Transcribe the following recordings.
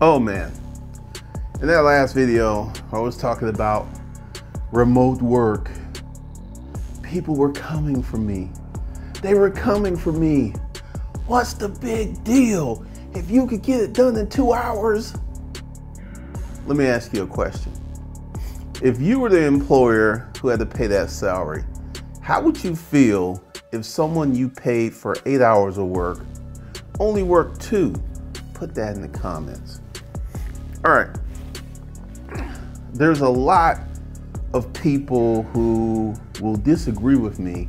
Oh man, in that last video, I was talking about remote work. People were coming for me. They were coming for me. What's the big deal? If you could get it done in two hours. Let me ask you a question. If you were the employer who had to pay that salary, how would you feel if someone you paid for eight hours of work only worked two? Put that in the comments. All right. There's a lot of people who will disagree with me.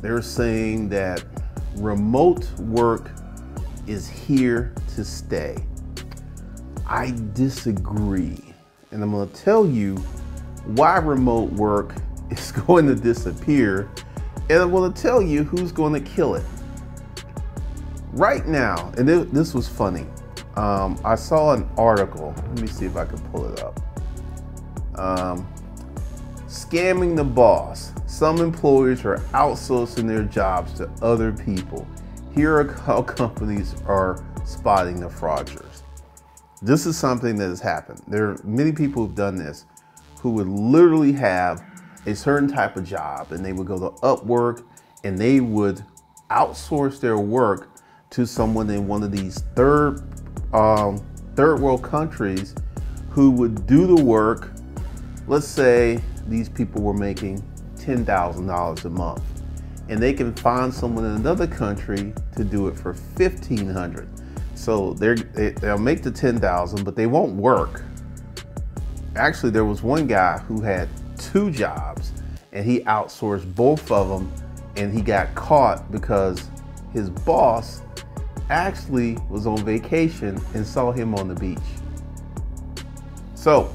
They're saying that remote work is here to stay. I disagree. And I'm going to tell you why remote work is going to disappear. And I'm to tell you who's going to kill it. Right now, and this was funny. Um, I saw an article. Let me see if I can pull it up. Um, scamming the boss. Some employers are outsourcing their jobs to other people. Here are how companies are spotting the fraudsters. This is something that has happened. There are many people who've done this who would literally have a certain type of job and they would go to Upwork and they would outsource their work to someone in one of these third um, third world countries who would do the work. Let's say these people were making $10,000 a month and they can find someone in another country to do it for 1500 so they're, they, they'll make the 10,000 but they won't work actually there was one guy who had two jobs and he outsourced both of them and he got caught because his boss actually was on vacation and saw him on the beach. So,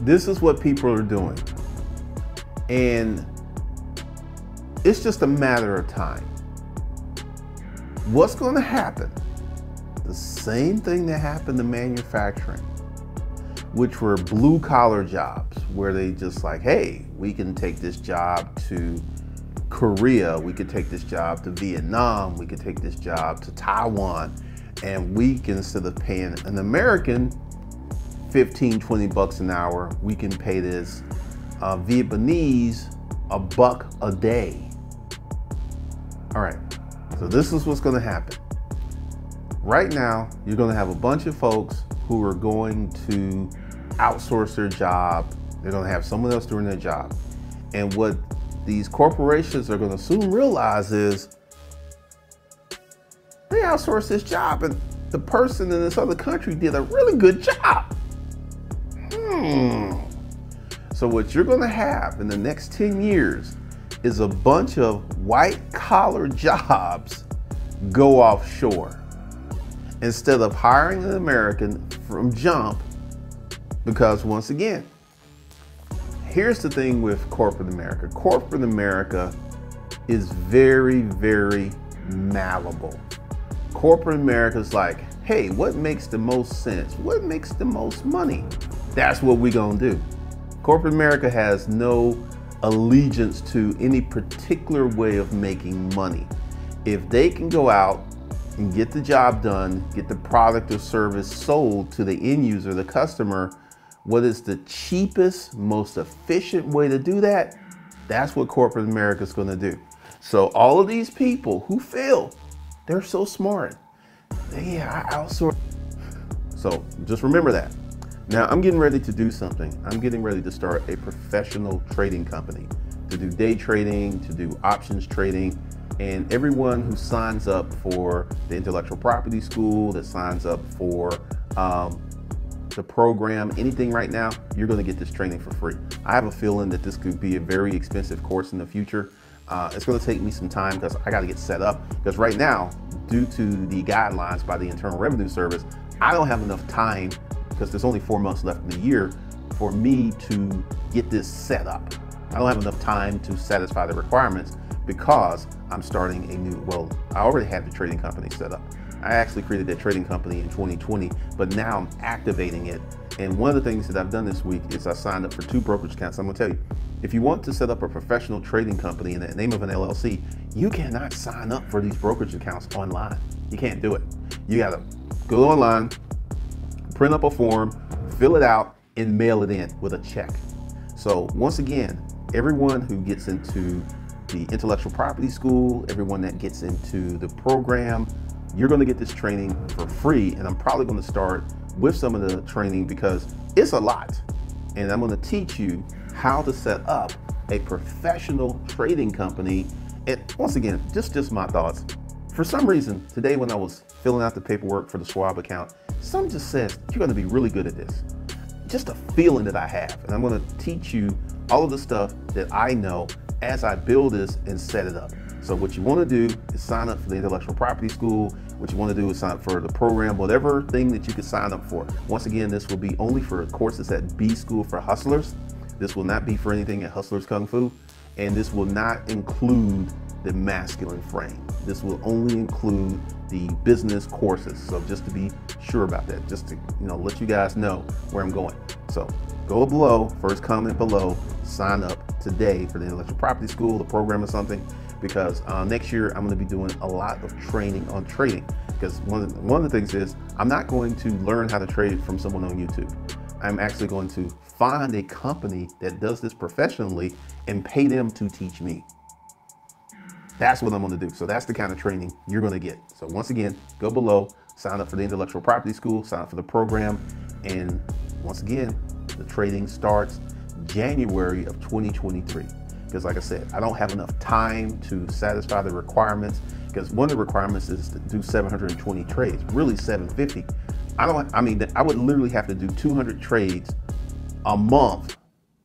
this is what people are doing. And it's just a matter of time. What's going to happen? The same thing that happened to manufacturing, which were blue collar jobs, where they just like, hey, we can take this job to Korea, we could take this job to Vietnam, we could take this job to Taiwan, and we can, instead of paying an American 15, 20 bucks an hour, we can pay this uh, Vietnamese a buck a day. All right, so this is what's gonna happen. Right now, you're gonna have a bunch of folks who are going to outsource their job. They're gonna have someone else doing their job. And what these corporations are going to soon realize is they outsource this job and the person in this other country did a really good job. Hmm. So what you're going to have in the next 10 years is a bunch of white collar jobs go offshore instead of hiring an American from jump because once again, here's the thing with corporate America. Corporate America is very, very malleable. Corporate America is like, hey, what makes the most sense? What makes the most money? That's what we're gonna do. Corporate America has no allegiance to any particular way of making money. If they can go out and get the job done, get the product or service sold to the end user, the customer, what is the cheapest, most efficient way to do that? That's what corporate America is going to do. So all of these people who fail, they're so smart. Yeah, I outsource. So just remember that. Now I'm getting ready to do something. I'm getting ready to start a professional trading company to do day trading, to do options trading, and everyone who signs up for the intellectual property school, that signs up for um, the program, anything right now, you're going to get this training for free. I have a feeling that this could be a very expensive course in the future. Uh, it's going to take me some time because I got to get set up. Because right now, due to the guidelines by the Internal Revenue Service, I don't have enough time because there's only four months left in the year for me to get this set up. I don't have enough time to satisfy the requirements because I'm starting a new, well, I already have the trading company set up. I actually created that trading company in 2020, but now I'm activating it And one of the things that I've done this week is I signed up for two brokerage accounts. I'm gonna tell you, if you want to set up a professional trading company in the name of an LLC, you cannot sign up for these brokerage accounts online. You can't do it. You gotta go online, print up a form, fill it out, and mail it in with a check. So once again, everyone who gets into the intellectual property school, everyone that gets into the program, you're going to get this training for free. And I'm probably going to start with some of the training because it's a lot. And I'm going to teach you how to set up a professional trading company. And once again, just, just my thoughts. For some reason, today when I was filling out the paperwork for the Schwab account, some just says, you're going to be really good at this. Just a feeling that I have. And I'm going to teach you all of the stuff that I know as I build this and set it up. So what you want to do is sign up for the intellectual property school. What you want to do is sign up for the program, whatever thing that you can sign up for. Once again, this will be only for courses at B School for Hustlers. This will not be for anything at Hustlers Kung Fu. And this will not include the masculine frame. This will only include the business courses. So just to be sure about that, just to you know let you guys know where I'm going. So go below, first comment below, sign up today for the intellectual property school, the program or something because uh, next year I'm going to be doing a lot of training on trading. Because one of, the, one of the things is I'm not going to learn how to trade from someone on YouTube. I'm actually going to find a company that does this professionally and pay them to teach me. That's what I'm going to do. So that's the kind of training you're going to get. So once again, go below, sign up for the intellectual property school, sign up for the program, and once again, the trading starts January of 2023 because like I said, I don't have enough time to satisfy the requirements because one of the requirements is to do 720 trades, really 750. I don't, I mean, I would literally have to do 200 trades a month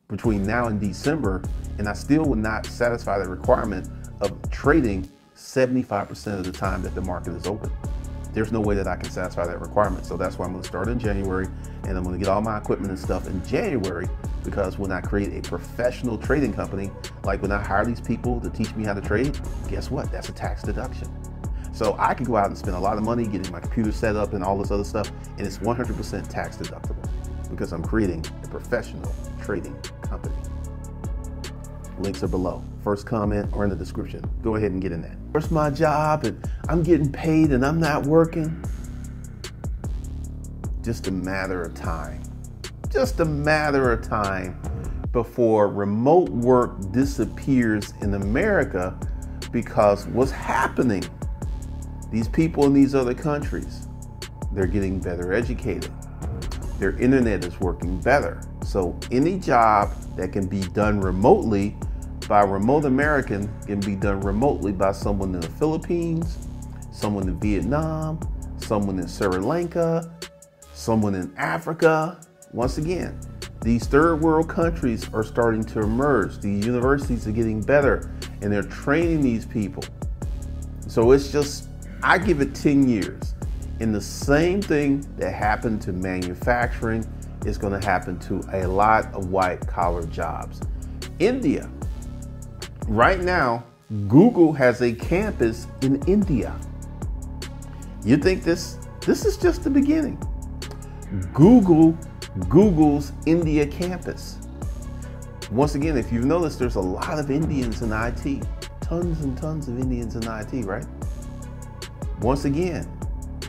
between now and December, and I still would not satisfy the requirement of trading 75% of the time that the market is open there's no way that I can satisfy that requirement. So that's why I'm going to start in January and I'm going to get all my equipment and stuff in January because when I create a professional trading company, like when I hire these people to teach me how to trade, guess what? That's a tax deduction. So I can go out and spend a lot of money getting my computer set up and all this other stuff, and it's 100% tax deductible because I'm creating a professional trading company. Links are below. First comment or in the description. Go ahead and get in that. Where's my job and I'm getting paid and I'm not working? Just a matter of time. Just a matter of time before remote work disappears in America because what's happening? These people in these other countries, they're getting better educated. Their internet is working better. So any job that can be done remotely by a remote American can be done remotely by someone in the Philippines, someone in Vietnam, someone in Sri Lanka, someone in Africa. Once again, these third world countries are starting to emerge. The universities are getting better and they're training these people. So it's just, I give it 10 years. And the same thing that happened to manufacturing is going to happen to a lot of white collar jobs. India right now, Google has a campus in India. You think this this is just the beginning. Google Google's India campus. Once again, if you've noticed, there's a lot of Indians in IT. Tons and tons of Indians in IT, right? Once again,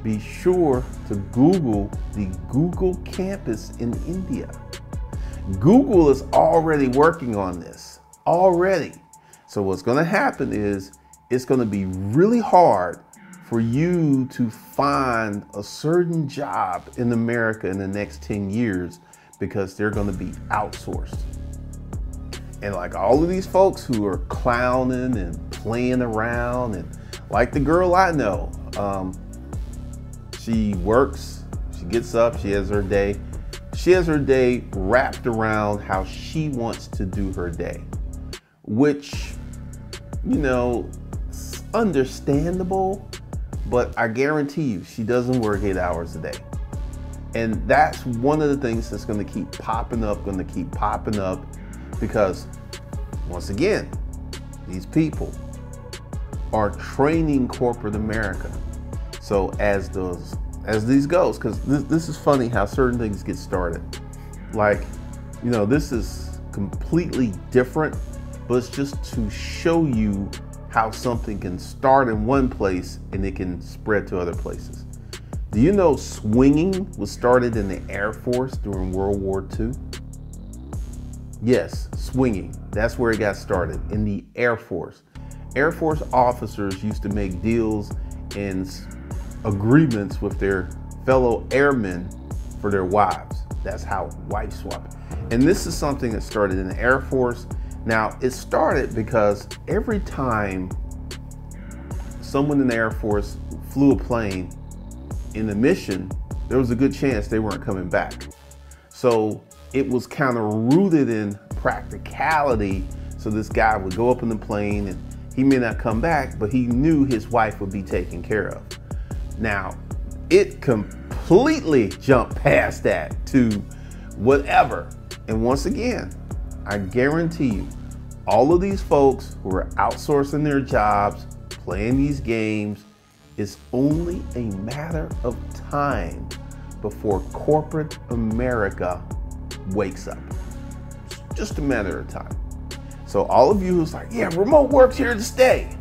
be sure to Google the Google campus in India. Google is already working on this. Already. So what's going to happen is it's going to be really hard for you to find a certain job in America in the next 10 years because they're going to be outsourced. And like all of these folks who are clowning and playing around, and like the girl I know, um, she works, she gets up, she has her day. She has her day wrapped around how she wants to do her day, which you know, understandable, but I guarantee you she doesn't work eight hours a day. And that's one of the things that's going to keep popping up, to keep popping up because, once again, these people are training corporate America. So, as those as these goes, because this, this is funny how certain things get started. Like, you know, this is completely different, but it's just to show you how something can start in one place and it can spread to other places. Do you know swinging was started in the Air Force during World War II? Yes, swinging. That's where it got started in the Air Force. Air Force officers used to make deals and agreements with their fellow airmen for their wives. That's how wife swap. And this is something that started in the Air Force. Now, it started because every time someone in the Air Force flew a plane in a mission, there was a good chance they weren't coming back. So it was kind of rooted in practicality. So this guy would go up in the plane and he may not come back, but he knew his wife would be taken care of. Now, it completely jumped past that to whatever. And once again, I guarantee you, all of these folks who are outsourcing their jobs, playing these games, it's only a matter of time before corporate America wakes up. It's just a matter of time. So all of you who's like, yeah, remote work's here to stay.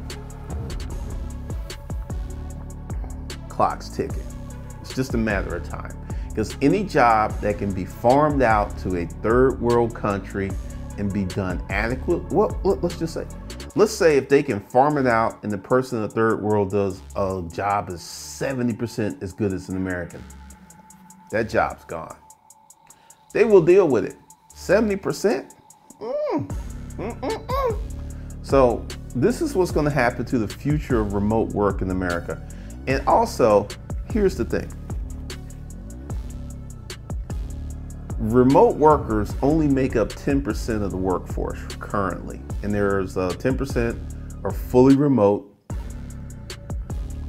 Clock's ticking. It's just a matter of time. Because any job that can be farmed out to a third world country and be done adequate, what let's just say, let's say if they can farm it out and the person in the third world does a job is 70% as good as an American, that job's gone. They will deal with it. 70%? Mm. Mm-mm-mm. So this is what's going to happen to the future of remote work in America. And also, here's the thing. Remote workers only make up 10% of the workforce currently. And there's uh, 10% are fully remote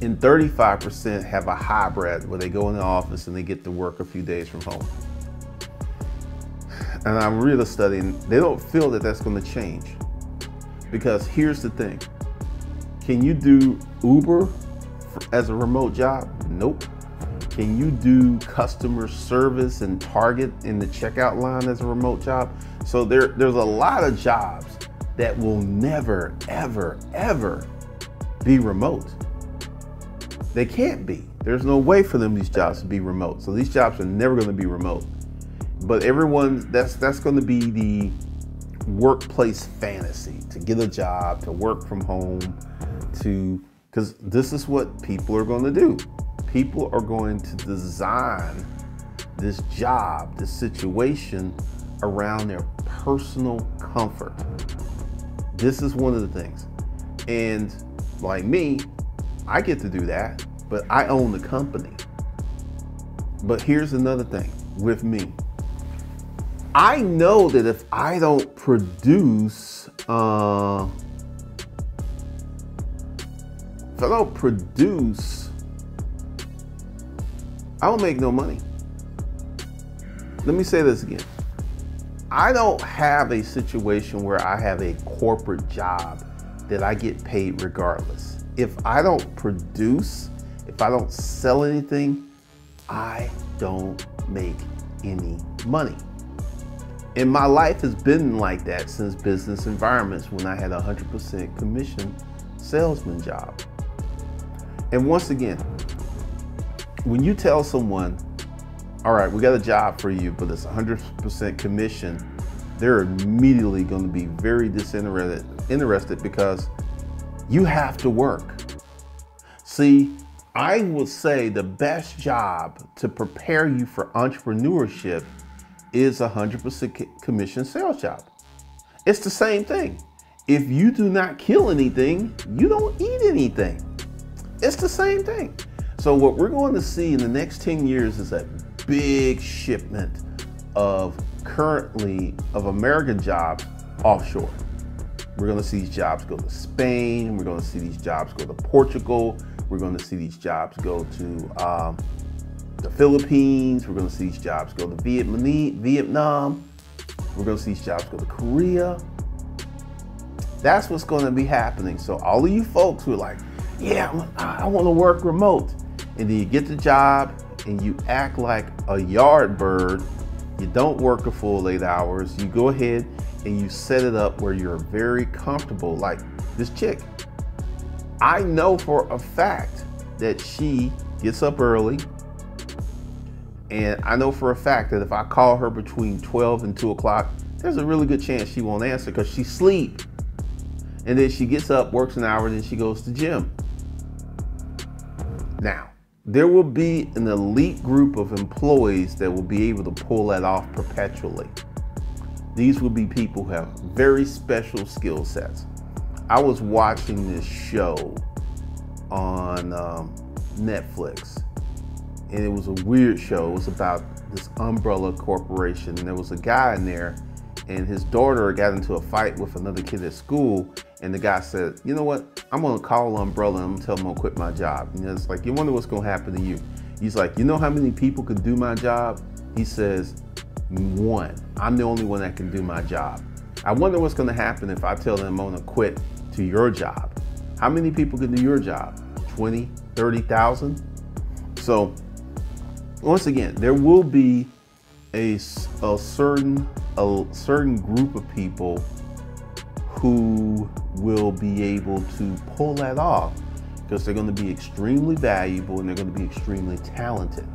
and 35% have a hybrid where they go in the office and they get to work a few days from home and I'm really studying, they don't feel that that's going to change. Because here's the thing can you do Uber as a remote job? Nope. Can you do customer service and Target in the checkout line as a remote job? So there, there's a lot of jobs that will never, ever, ever be remote. They can't be. There's no way for them these jobs to be remote. So these jobs are never going to be remote but everyone that's that's going to be the workplace fantasy to get a job to work from home to because this is what people are going to do people are going to design this job this situation around their personal comfort. This is one of the things. And like me i get to do that but i own the company. But here's another thing with me. I know that if I don't produce, uh, if I don't produce, I don't make no money. Let me say this again. I don't have a situation where I have a corporate job that I get paid regardless. If I don't produce, if I don't sell anything, I don't make any money. And my life has been like that since business environments when I had a 100% commission salesman job. And once again, when you tell someone, all right, we got a job for you, but it's 100% commission, they're immediately going to be very disinterested interested because you have to work. See, I would say the best job to prepare you for entrepreneurship is a 100% commission sales job. It's the same thing. If you do not kill anything, you don't eat anything. It's the same thing. So what we're going to see in the next 10 years is a big shipment of currently of American jobs offshore. We're going to see these jobs go to Spain. We're going to see these jobs go to Portugal. We're going to see these jobs go to um, the Philippines. We're going to see these jobs go to Vietnam. We're going to see these jobs go to Korea. That's what's going to be happening. So all of you folks who are like, yeah, I want to work remote. And then you get the job and you act like a yard bird, you don't work a full eight hours, you go ahead and you set it up where you're very comfortable, like this chick. I know for a fact that she gets up early, and I know for a fact that if I call her between 12 and 2 o'clock, there's a really good chance she won't answer because she sleep. And then she gets up, works an hour, then she goes to gym. Now, there will be an elite group of employees that will be able to pull that off perpetually. These will be people who have very special skill sets. I was watching this show on um, Netflix, and it was a weird show. It was about this umbrella corporation, and there was a guy in there, and his daughter got into a fight with another kid at school, and the guy said, "You know what? I'm gonna call Umbrella and tell them gonna quit my job." And it's like, you wonder what's gonna happen to you. He's like, "You know how many people could do my job?" He says, "One. I'm the only one that can do my job." I wonder what's gonna happen if I tell them I'm gonna quit to your job. How many people can do your job? 20, 30,000? So, once again, there will be a, a certain a certain group of people who will be able to pull that off because they're going to be extremely valuable and they're going to be extremely talented.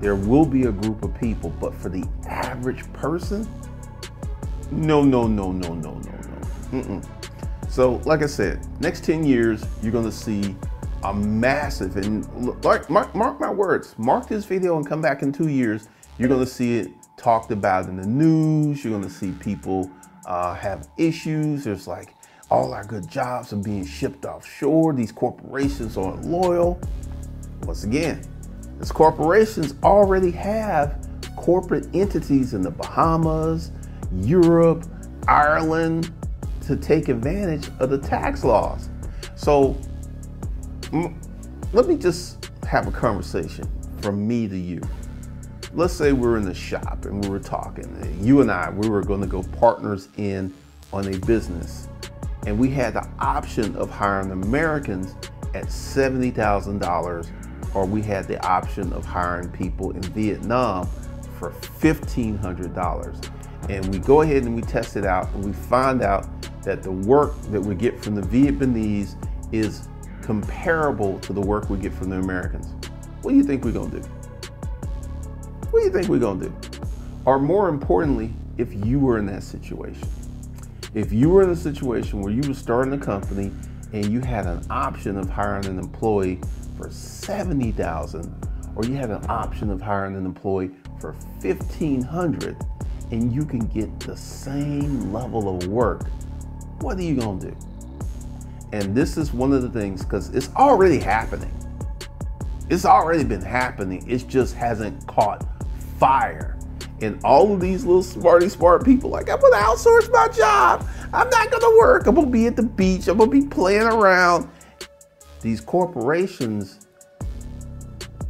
There will be a group of people, but for the average person, no, no, no, no, no, no, no. Mm-mm. So, like I said, next 10 years, you're going to see a massive, and like, mark, mark my words, mark this video and come back in two years, you're going to see it talked about in the news. You're going to see people uh, have issues. There's like all our good jobs are being shipped offshore. These corporations aren't loyal. Once again, these corporations already have corporate entities in the Bahamas, Europe, Ireland to take advantage of the tax laws. So let me just have a conversation from me to you let's say we're in the shop and we were talking, you and I, we were going to go partners in on a business, and we had the option of hiring Americans at $70,000, or we had the option of hiring people in Vietnam for $1,500. And we go ahead and we test it out, and we find out that the work that we get from the Vietnamese is comparable to the work we get from the Americans. What do you think we're to do? What do you think we're gonna do? Or more importantly, if you were in that situation, if you were in a situation where you were starting a company and you had an option of hiring an employee for 70,000 or you had an option of hiring an employee for 1500 and you can get the same level of work, what are you going to do? And this is one of the things because it's already happening. It's already been happening. It just hasn't caught fire. And all of these little smarty smart people, like, I'm gonna outsource my job. I'm not gonna work. I'm gonna be at the beach. I'm gonna be playing around. These corporations,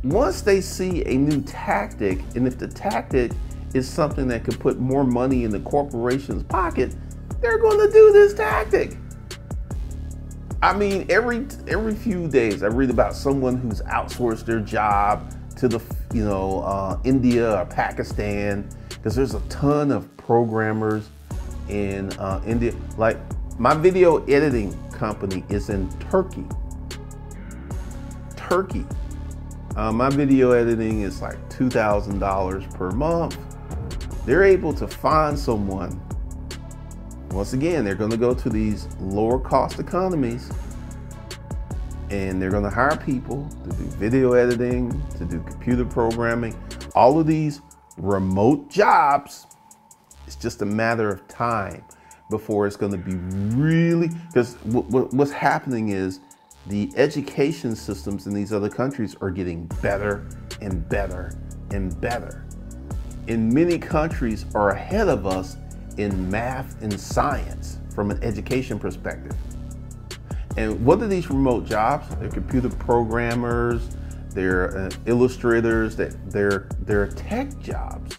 once they see a new tactic, and if the tactic is something that could put more money in the corporation's pocket, they're gonna do this tactic. I mean, every every few days I read about someone who's outsourced their job to the you know uh, India or Pakistan because there's a ton of programmers in uh, India. Like my video editing company is in Turkey. Turkey. Uh, my video editing is like two thousand dollars per month. They're able to find someone. Once again, they're going to go to these lower cost economies and they're going to hire people to do video editing, to do computer programming, all of these remote jobs. It's just a matter of time before it's going to be really because what's happening is the education systems in these other countries are getting better and better and better. And many countries are ahead of us in math and science from an education perspective. And what are these remote jobs? They're computer programmers, they're uh, illustrators, they're, they're tech jobs.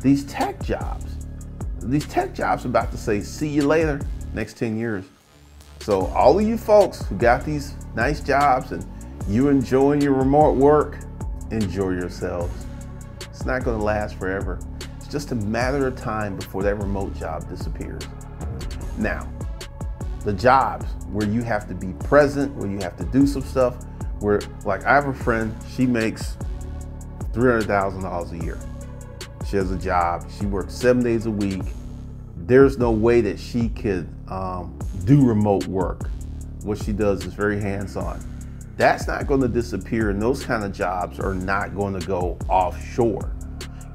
These tech jobs, these tech jobs are about to say, see you later, next 10 years. So all of you folks who got these nice jobs and You enjoying your remote work? Enjoy yourselves. It's not going to last forever. It's just a matter of time before that remote job disappears. Now, the jobs where you have to be present, where you have to do some stuff, where, like, I have a friend, she makes $300,000 a year. She has a job, she works seven days a week. There's no way that she could um, do remote work. What she does is very hands on. That's not going to disappear, and those kind of jobs are not going to go offshore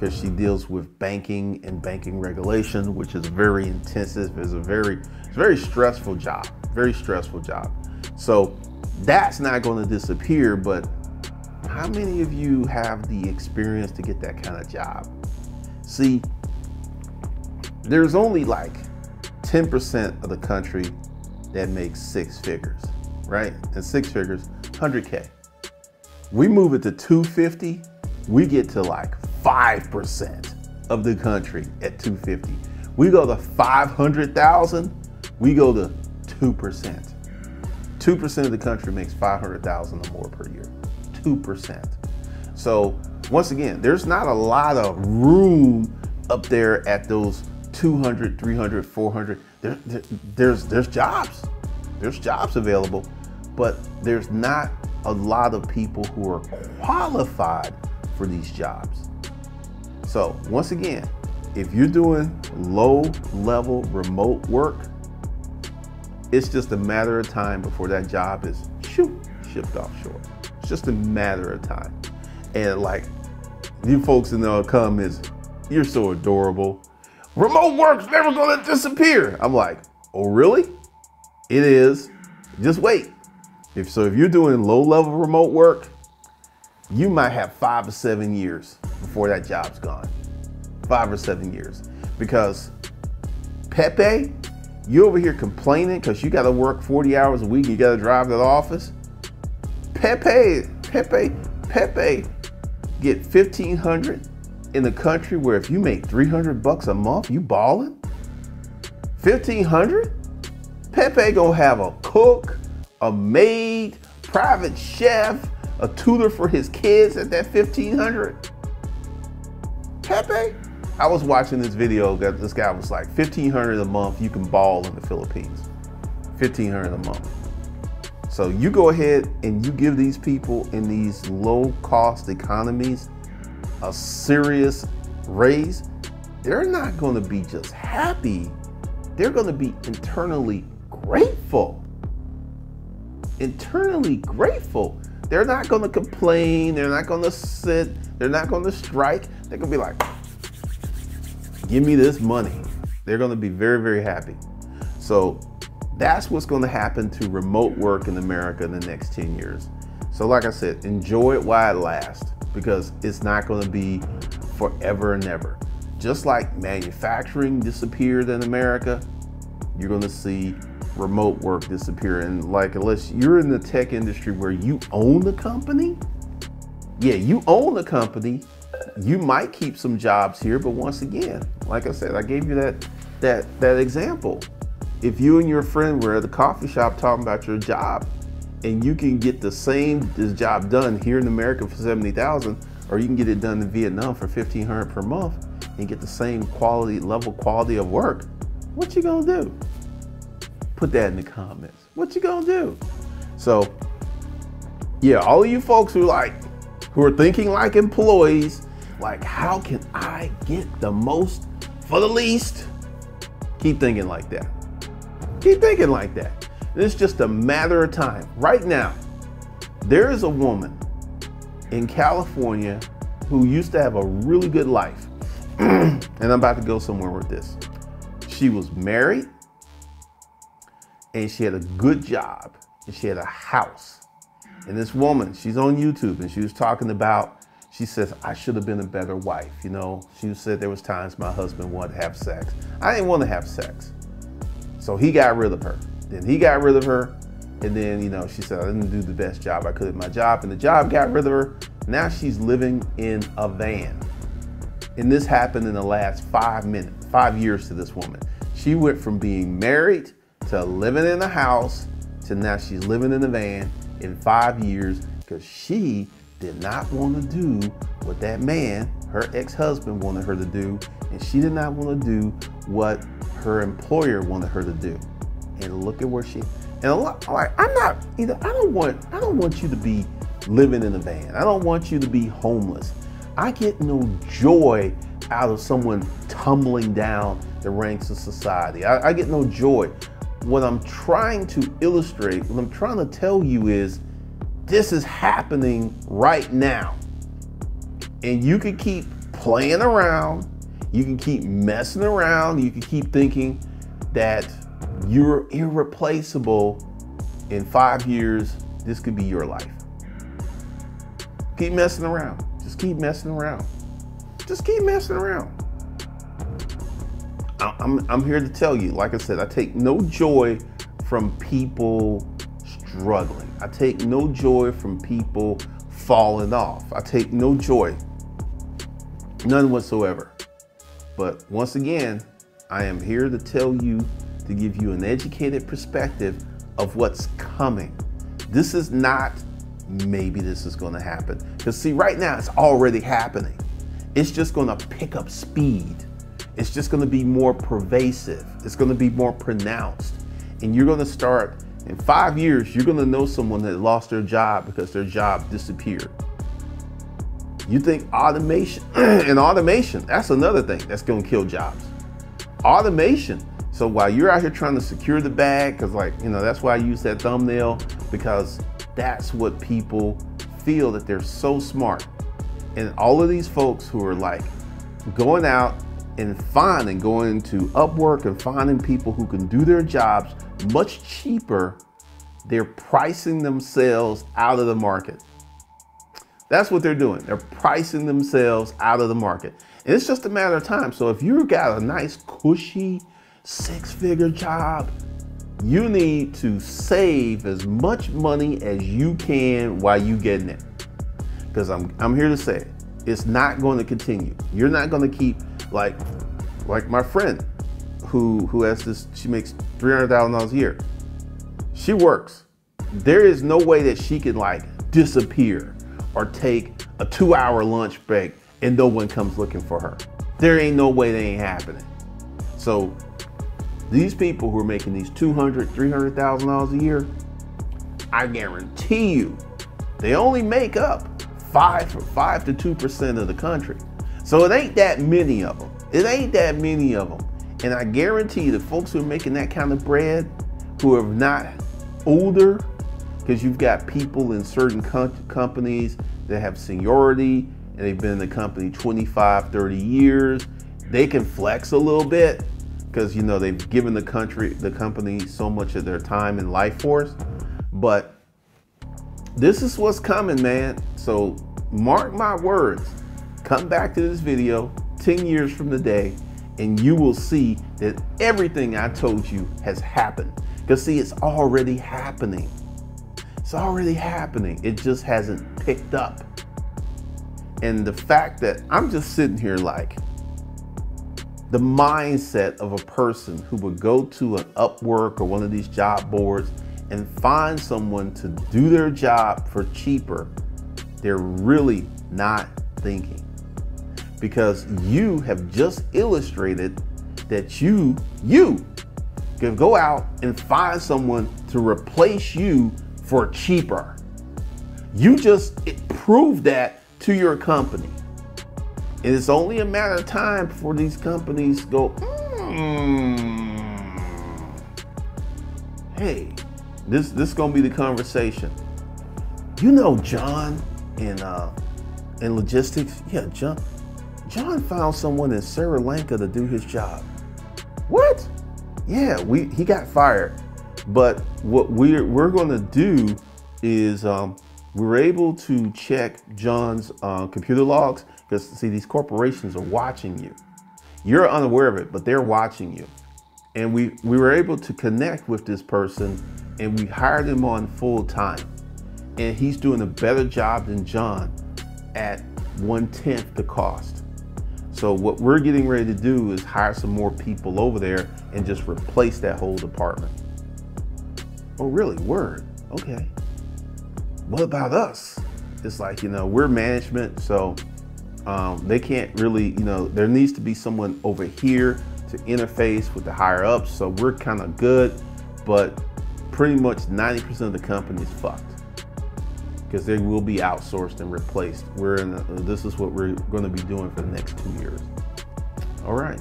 because she deals with banking and banking regulation, which is very intensive. It's a very, it's a very stressful job, very stressful job. So that's not going to disappear, but how many of you have the experience to get that kind of job? See, there's only like 10% of the country that makes six figures, right? And six figures, 100K. We move it to 250, we get to like 5% of the country at 250. We go to 500,000, we go to 2%. 2% of the country makes 500,000 or more per year. 2%. So once again, there's not a lot of room up there at those 200, 300, 400. There, there, there's, there's jobs. There's jobs available, but there's not a lot of people who are qualified for these jobs. So once again, if you're doing low level remote work, it's just a matter of time before that job is shoot, shipped offshore. It's just a matter of time. And like you folks in the comments, you're so adorable. Remote work's never gonna disappear. I'm like, oh really? It is. Just wait. If so, if you're doing low level remote work, you might have five or seven years before that job's gone. Five or seven years. Because Pepe, you over here complaining because you got to work 40 hours a week, you got to drive to the office. Pepe, Pepe, Pepe get 1500 in the country where if you make 300 bucks a month, you balling? 1500? Pepe gonna have a cook, a maid, private chef, a tutor for his kids at that 1500. Pepe, I was watching this video that this guy was like 1500 a month you can ball in the Philippines. 1500 a month. So you go ahead and you give these people in these low cost economies a serious raise, they're not going to be just happy. They're going to be internally grateful. Internally grateful. They're not going to complain. They're not going to sit. They're not going to strike. They're going to be like, give me this money. They're going to be very, very happy. So that's what's going to happen to remote work in America in the next 10 years. So, like I said, enjoy it while it lasts because it's not going to be forever and ever. Just like manufacturing disappeared in America, you're going to see remote work disappear. And like, unless you're in the tech industry where you own the company, yeah, you own the company, you might keep some jobs here. But once again, like I said, I gave you that that that example. If you and your friend were at the coffee shop talking about your job, and you can get the same this job done here in America for 70,000 or you can get it done in Vietnam for 1500 per month and get the same quality level quality of work what you gonna do put that in the comments what you gonna do so yeah all of you folks who like who are thinking like employees like how can I get the most for the least keep thinking like that keep thinking like that it's just a matter of time. Right now, there is a woman in California who used to have a really good life. and I'm about to go somewhere with this. She was married and she had a good job and she had a house. And this woman, she's on YouTube and she was talking about, she says, I should have been a better wife. You know, she said there was times my husband wanted to have sex. I didn't want to have sex. So he got rid of her. Then he got rid of her. And then, you know, she said, I didn't do the best job I could at my job. And the job got rid of her. Now she's living in a van. And this happened in the last five minutes, five years to this woman. She went from being married to living in a house to now she's living in a van in five years because she did not want to do what that man, her ex-husband, wanted her to do, and she did not want to do what her employer wanted her to do. And look at where she. And a lot, like I'm not either. I don't want. I don't want you to be living in a van. I don't want you to be homeless. I get no joy out of someone tumbling down the ranks of society. I, I get no joy. What I'm trying to illustrate, what I'm trying to tell you is this is happening right now. And you can keep playing around, you can keep messing around, you can keep thinking that you're irreplaceable. In five years, this could be your life. Keep messing around. Just keep messing around. Just keep messing around. I'm, I'm here to tell you, like I said, I take no joy from people struggling. I take no joy from people falling off. I take no joy, none whatsoever. But once again, I am here to tell you, to give you an educated perspective of what's coming. This is not maybe this is going to happen. Because, see, right now it's already happening. It's just going to pick up speed. It's just going to be more pervasive. It's going to be more pronounced. And you're going to start, in five years, you're to know someone that lost their job because their job disappeared. You think automation, and automation, that's another thing that's to kill jobs. Automation. So while you're out here trying to secure the bag, because, like, you know, that's why I use that thumbnail, because that's what people feel that they're so smart. And all of these folks who are like going out and finding, going to Upwork and finding people who can do their jobs much cheaper, they're pricing themselves out of the market. That's what they're doing. They're pricing themselves out of the market. And it's just a matter of time. So if you've got a nice, cushy, six figure job, you need to save as much money as you can while you getting it. Because I'm, I'm here to say it. It's not going to continue. You're not going to keep like like my friend who who has this she makes $300,000 a year. She works. There is no way that she can like disappear or take a 2-hour lunch break and no one comes looking for her. There ain't no way that ain't happening. So these people who are making these $200,000, $300,000 a year, I guarantee you, they only make up five, five to 2% of the country. So it ain't that many of them. It ain't that many of them. And I guarantee you, the folks who are making that kind of bread, who are not older, because you've got people in certain companies that have seniority and they've been in the company 25, 30 years, they can flex a little bit because you know they've given the country the company so much of their time and life force. But this is what's coming man. So mark my words. Come back to this video 10 years from today and you will see that everything i told you has happened. Because see it's already happening. It's already happening. It just hasn't picked up. And the fact that i'm just sitting here like the mindset of a person who would go to an Upwork or one of these job boards and find someone to do their job for cheaper, they're really not thinking. Because you have just illustrated that you, you can go out and find someone to replace you for cheaper. You just proved that to your company. And it's only a matter of time before these companies go, mm, hey, this this is gonna be the conversation. You know John in uh, in logistics? Yeah, John. John found someone in Sri Lanka to do his job. What? Yeah, we he got fired. But what we're we're gonna do is um, we're able to check John's uh, computer logs because see, these corporations are watching you. You're unaware of it, but they're watching you. And we, we were able to connect with this person and we hired him on full time. And he's doing a better job than John at one tenth the cost. So what we're getting ready to do is hire some more people over there and just replace that whole department. Oh, really? Word. Okay. What about us? it's like, you know, we're management, so um, they can't really, you know, there needs to be someone over here to interface with the higher ups. So we're kind of good, but pretty much 90% of the company is fucked because they will be outsourced and replaced. We're in, this is what we're going to be doing for the next two years. All right.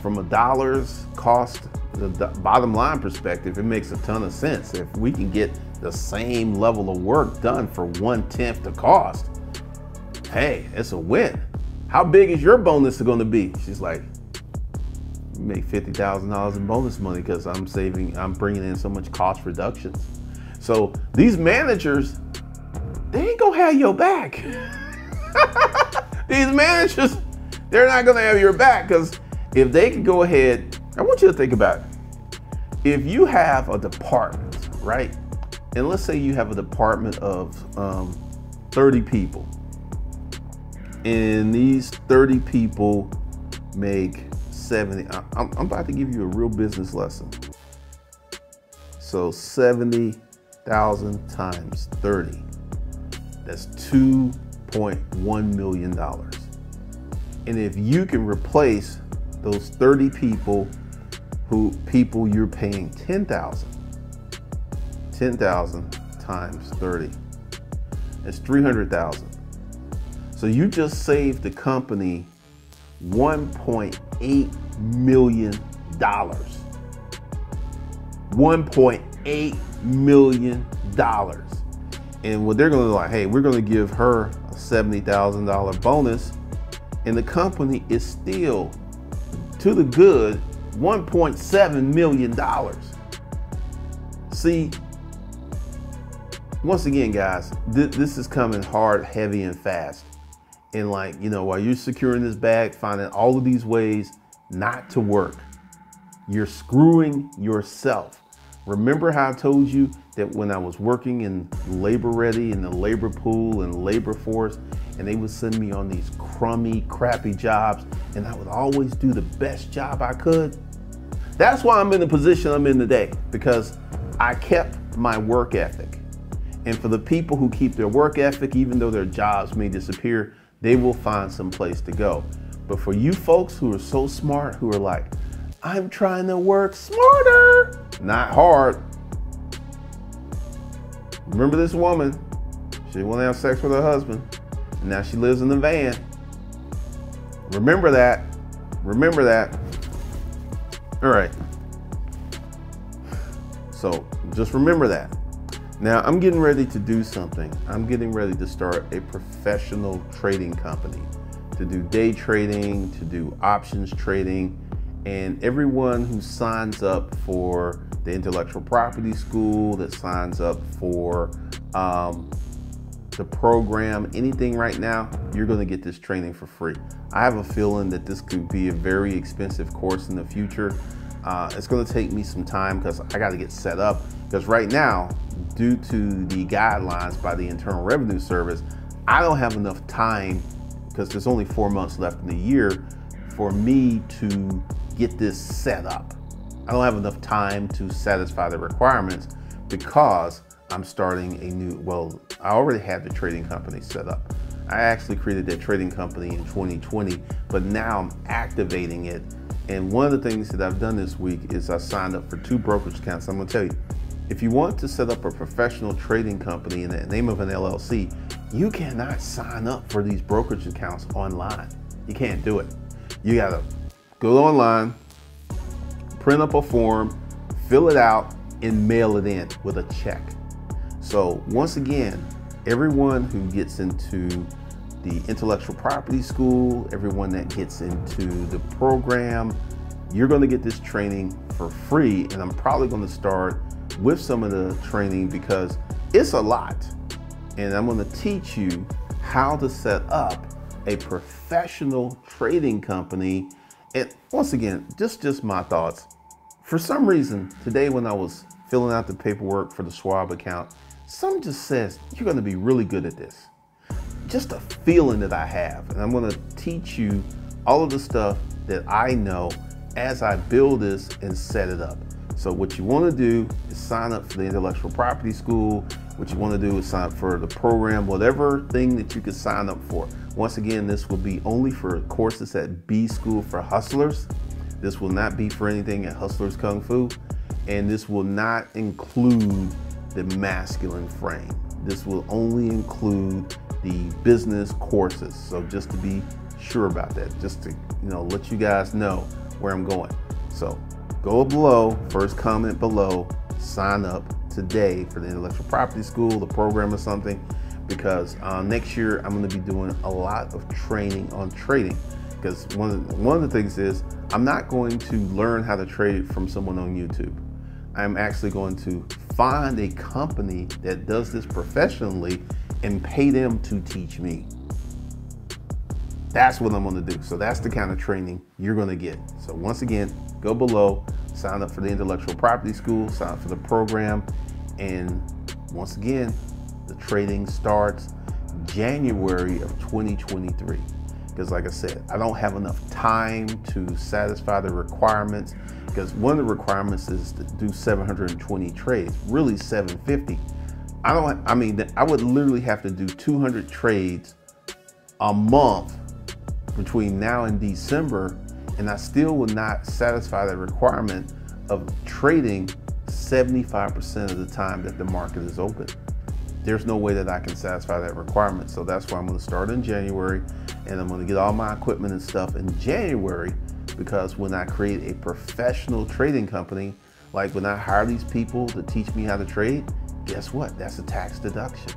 From a dollars cost, the, bottom line perspective, it makes a ton of sense. If we can get the same level of work done for one tenth the cost, hey, it's a win. How big is your bonus going to be? She's like, make fifty thousand dollars in bonus money because I'm saving, I'm bringing in so much cost reductions. So these managers, they ain't gonna have your back. these managers, they're not gonna have your back because if they can go ahead, I want you to think about it. If you have a department, right? And let's say you have a department of um, 30 people, and these 30 people make 70. I'm, I'm about to give you a real business lesson. So 70,000 times 30. That's $2.1 million. And if you can replace those 30 people who people you're paying 10,000, 10,000 times 30, it's 300,000. So you just saved the company 1.8 million dollars. 1.8 million dollars. And what they're going to like, hey, we're going to give her a $70,000 bonus and the company is still to the good 1.7 million dollars. See, once again, guys, th this is coming hard, heavy, and fast and like you know while you're securing this bag finding all of these ways not to work you're screwing yourself remember how i told you that when i was working in labor ready in the labor pool and labor force and they would send me on these crummy crappy jobs and i would always do the best job i could that's why i'm in the position i'm in today because i kept my work ethic and for the people who keep their work ethic even though their jobs may disappear they will find some place to go. But for you folks who are so smart, who are like, I'm trying to work smarter, not hard. Remember this woman, she want to have sex with her husband. And now she lives in the van. Remember that. Remember that. All right. So just remember that. Now I'm getting ready to do something. I'm getting ready to start a professional trading company to do day trading, to do options trading, and everyone who signs up for the intellectual property school, that signs up for um, the program, anything right now, you're going to get this training for free. I have a feeling that this could be a very expensive course in the future. Uh, it's going to take me some time because I got to get set up. Because right now, due to the guidelines by the Internal Revenue Service, I don't have enough time because there's only four months left in the year for me to get this set up. I don't have enough time to satisfy the requirements because I'm starting a new, well, I already had the trading company set up. I actually created that trading company in 2020, but now I'm activating it. And one of the things that I've done this week is I signed up for two brokerage accounts. I'm gonna tell you, if you want to set up a professional trading company in the name of an LLC, you cannot sign up for these brokerage accounts online. You can't do it. You gotta go online, print up a form, fill it out, and mail it in with a check. So once again, everyone who gets into the intellectual property school, everyone that gets into the program, you're going to get this training for free. And I'm probably going to start with some of the training because it's a lot. And I'm going to teach you how to set up a professional trading company. And once again, just just my thoughts. For some reason, today when I was filling out the paperwork for the Schwab account, some just says you're going to be really good at this. Just a feeling that I have. And I'm going to teach you all of the stuff that I know as I build this and set it up. So what you want to do is sign up for the intellectual property school. What you want to do is sign up for the program, whatever thing that you can sign up for. Once again, this will be only for courses at B School for Hustlers. This will not be for anything at Hustlers Kung Fu. And this will not include the masculine frame. This will only include the business courses. So just to be sure about that, just to you know let you guys know where I'm going. So go below, first comment below, sign up today for the intellectual property school, the program or something, because uh, next year I'm going to be doing a lot of training on trading. Because one of the, one of the things is I'm not going to learn how to trade from someone on YouTube. I'm actually going to find a company that does this professionally and pay them to teach me. That's what I'm gonna do. So that's the kind of training you're gonna get. So once again, go below, sign up for the intellectual property school, sign up for the program, and once again, trading starts January of 2023. Because like I said, I don't have enough time to satisfy the requirements because one of the requirements is to do 720 trades, really 750. I don't, I mean, I would literally have to do 200 trades a month between now and December, and I still would not satisfy the requirement of trading 75% of the time that the market is open. There's no way that I can satisfy that requirement. So that's why I'm going to start in January and I'm going to get all my equipment and stuff in January because when I create a professional trading company, like when I hire these people to teach me how to trade, guess what? That's a tax deduction.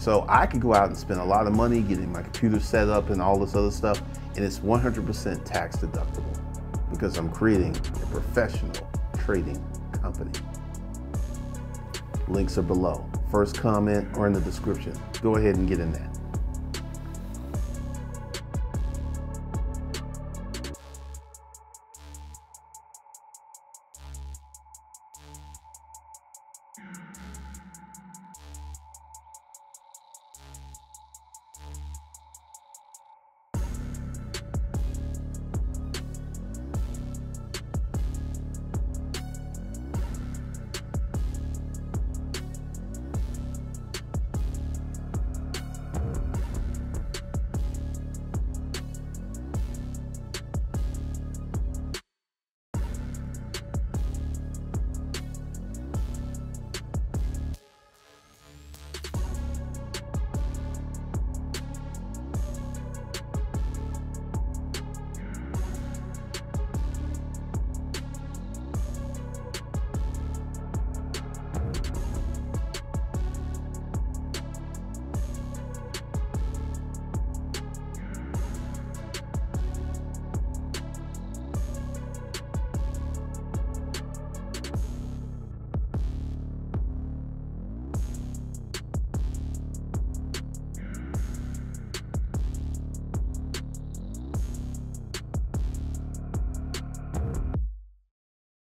So I could go out and spend a lot of money getting my computer set up and all this other stuff, and it's 100% tax deductible because I'm creating a professional trading company. Links are below. First comment or in the description. Go ahead and get in that.